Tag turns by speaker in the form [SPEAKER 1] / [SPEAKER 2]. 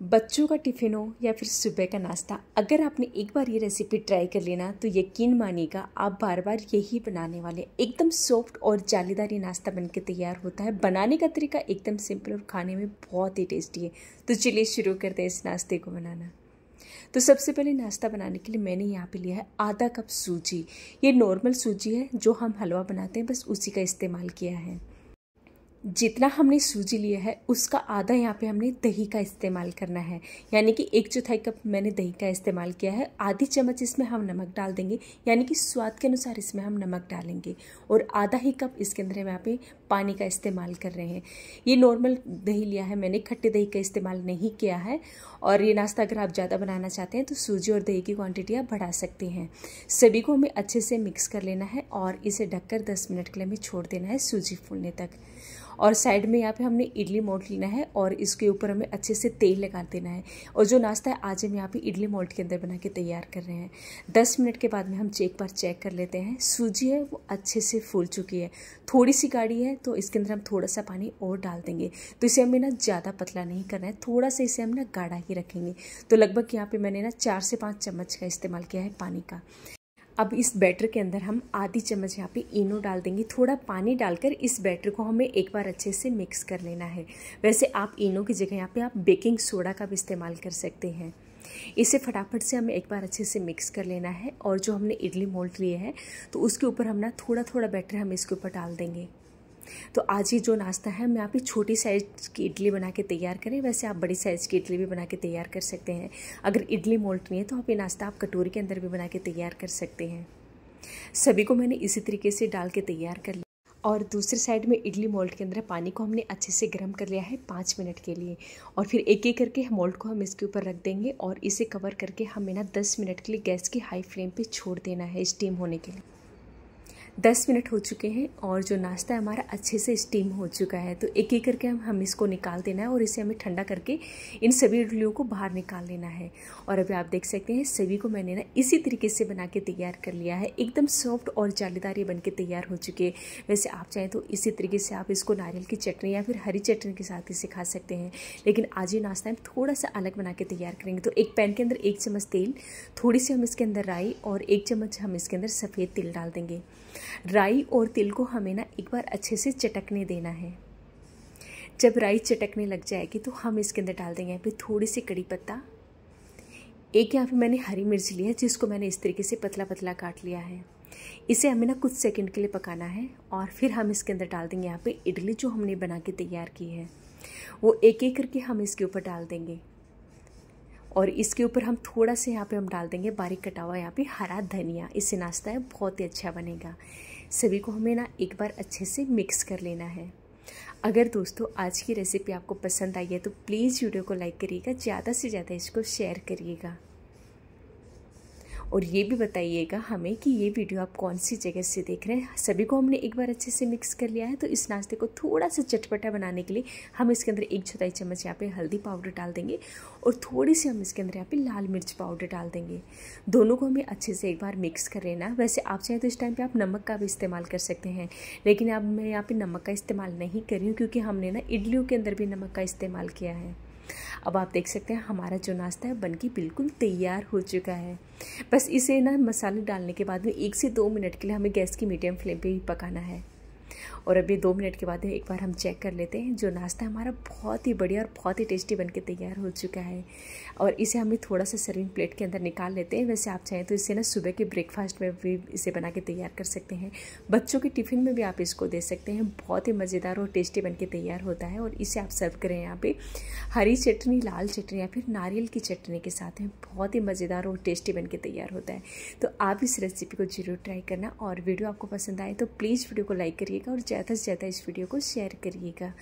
[SPEAKER 1] बच्चों का टिफ़िन हो या फिर सुबह का नाश्ता, अगर आपने एक बार ये रेसिपी ट्राई कर लेना तो यकीन मानिएगा, आप बार बार यही बनाने वाले एकदम सॉफ्ट और जालीदार ये नाश्ता बन के तैयार होता है। बनाने का तरीका एकदम सिंपल और खाने में बहुत ही टेस्टी है। तो चलिए शुरू करते हैं इस नाश्ते को बनाना। तो सबसे पहले नाश्ता बनाने के लिए मैंने यहाँ पे लिया है आधा कप सूजी। ये नॉर्मल सूजी है, जो हम हलवा बनाते हैं, बस उसी का इस्तेमाल किया है। जितना हमने सूजी लिया है, उसका आधा यहाँ पे हमने दही का इस्तेमाल करना है। यानी कि एक चौथाई कप मैंने दही का इस्तेमाल किया है। आधी चम्मच इसमें हम नमक डाल देंगे। यानी कि स्वाद के अनुसार इसमें हम नमक डालेंगे। और आधा ही कप इसके अंदर हम यहाँ पे पानी का इस्तेमाल कर रहे हैं। ये नॉर्मल दही लिया है मैंने, खट्टे दही का इस्तेमाल नहीं किया है। और ये नाश्ता अगर आप ज़्यादा बनाना चाहते हैं तो सूजी और दही की क्वान्टिटी आप बढ़ा सकते हैं। सभी को हमें अच्छे से मिक्स कर लेना है और इसे ढककर दस मिनट के लिए हमें छोड़ देना है सूजी फूलने तक। और साइड में यहाँ पे हमने इडली मोल्ट लेना है और इसके ऊपर हमें अच्छे से तेल लगा देना है। और जो नाश्ता है, आज हम यहाँ पे इडली मोल्ट के अंदर बना के तैयार कर रहे हैं। दस मिनट के बाद में हम चेक पर चेक कर लेते हैं। सूजी है, वो अच्छे से फूल चुकी है। थोड़ी सी गाढ़ी है तो इसके अंदर हम थोड़ा सा पानी और डाल देंगे। तो इसे हमें ना ज़्यादा पतला नहीं करना है थोड़ा सा इसे हम ना गाढ़ा ही रखेंगे। तो लगभग यहाँ पर मैंने ना चार से पाँच चम्मच का इस्तेमाल किया है पानी का। अब इस बैटर के अंदर हम आधी चम्मच यहाँ पे इनो डाल देंगे। थोड़ा पानी डालकर इस बैटर को हमें एक बार अच्छे से मिक्स कर लेना है। वैसे आप इनो की जगह यहाँ पे आप बेकिंग सोडा का भी इस्तेमाल कर सकते हैं। इसे फटाफट से हमें एक बार अच्छे से मिक्स कर लेना है और जो हमने इडली मोल्ट लिए है तो उसके ऊपर हम ना थोड़ा थोड़ा बैटर हम इसके ऊपर डाल देंगे। तो आज ये जो नाश्ता है हम आप ही छोटी साइज़ की इडली बना के तैयार करें। वैसे आप बड़ी साइज़ की इडली भी बना के तैयार कर सकते हैं। अगर इडली मोल्ट नहीं है तो आप ये नाश्ता आप कटोरी के अंदर भी बना के तैयार कर सकते हैं। सभी को मैंने इसी तरीके से डाल के तैयार कर लिया। और दूसरी साइड में इडली मोल्ड के अंदर पानी को हमने अच्छे से गर्म कर लिया है पाँच मिनट के लिए। और फिर एक एक करके मोल्ड को हम इसके ऊपर रख देंगे और इसे कवर करके हमें ना दस मिनट के लिए गैस की हाई फ्लेम पे छोड़ देना है स्टीम होने के लिए। दस मिनट हो चुके हैं और जो नाश्ता है हमारा अच्छे से स्टीम हो चुका है। तो एक एक करके हम हम इसको निकाल देना है और इसे हमें ठंडा करके इन सभी इडलियों को बाहर निकाल लेना है। और अभी आप देख सकते हैं, सभी को मैंने ना इसी तरीके से बना के तैयार कर लिया है। एकदम सॉफ्ट और जालीदार ये बन के तैयार हो चुके हैं। वैसे आप चाहें तो इसी तरीके से आप इसको नारियल की चटनी या फिर हरी चटनी के साथ इसे खा सकते हैं। लेकिन आज ये नाश्ता हम थोड़ा सा अलग बना के तैयार करेंगे। तो एक पैन के अंदर एक चम्मच तेल, थोड़ी सी हम इसके अंदर राई और एक चम्मच हम इसके अंदर सफ़ेद तिल डाल देंगे। राई और तिल को हमें ना एक बार अच्छे से चटकने देना है। जब राई चटकने लग जाएगी तो हम इसके अंदर डाल देंगे यहाँ पे थोड़ी सी कड़ी पत्ता। एक यहाँ पे मैंने हरी मिर्च ली है, जिसको मैंने इस तरीके से पतला पतला काट लिया है। इसे हमें ना कुछ सेकंड के लिए पकाना है और फिर हम इसके अंदर डाल देंगे यहाँ पे इडली जो हमने बना के तैयार की है। वो एक एक करके हम इसके ऊपर डाल देंगे। और इसके ऊपर हम थोड़ा सा यहाँ पे हम डाल देंगे बारीक कटा हुआ यहाँ पे हरा धनिया। इससे नाश्ता है, बहुत ही अच्छा बनेगा। सभी को हमें ना एक बार अच्छे से मिक्स कर लेना है। अगर दोस्तों आज की रेसिपी आपको पसंद आई है तो प्लीज़ वीडियो को लाइक करिएगा, ज़्यादा से ज़्यादा इसको शेयर करिएगा। और ये भी बताइएगा हमें कि ये वीडियो आप कौन सी जगह से देख रहे हैं। सभी को हमने एक बार अच्छे से मिक्स कर लिया है तो इस नाश्ते को थोड़ा सा चटपटा बनाने के लिए हम इसके अंदर एक चौथाई चम्मच यहाँ पे हल्दी पाउडर डाल देंगे और थोड़ी सी हम इसके अंदर यहाँ पे लाल मिर्च पाउडर डाल देंगे। दोनों को हमें अच्छे से एक बार मिक्स कर लेना वैसे आप चाहें तो इस टाइम पर आप नमक का भी इस्तेमाल कर सकते हैं, लेकिन अब मैं यहाँ पर नमक का इस्तेमाल नहीं कर रही हूँ, क्योंकि हमने ना इडलियों के अंदर भी नमक का इस्तेमाल किया है। अब आप देख सकते हैं हमारा जो नाश्ता है बनके बिल्कुल तैयार हो चुका है। बस इसे ना मसाले डालने के बाद में एक से दो मिनट के लिए हमें गैस की मीडियम फ्लेम पर ही पकाना है। और अभी दो मिनट के बाद एक बार हम चेक कर लेते हैं जो नाश्ता हमारा बहुत ही बढ़िया और बहुत ही टेस्टी बन तैयार हो चुका है। और इसे हमें थोड़ा सा सर्विंग प्लेट के अंदर निकाल लेते हैं। वैसे आप चाहें तो इसे ना सुबह के ब्रेकफास्ट में भी इसे बना के तैयार कर सकते हैं। बच्चों के टिफ़िन में भी आप इसको दे सकते हैं। बहुत ही मज़ेदार और टेस्टी बन तैयार होता है। और इसे आप सर्व करें यहाँ पे। हरी चटनी, लाल चटनी या फिर नारियल की चटनी के साथ में बहुत ही मज़ेदार और टेस्टी बन तैयार होता है। तो आप इस रेसिपी को ज़रूर ट्राई करना। और वीडियो आपको पसंद आए तो प्लीज़ वीडियो को लाइक करिएगा और ज़्यादा से ज़्यादा इस वीडियो को शेयर करिएगा।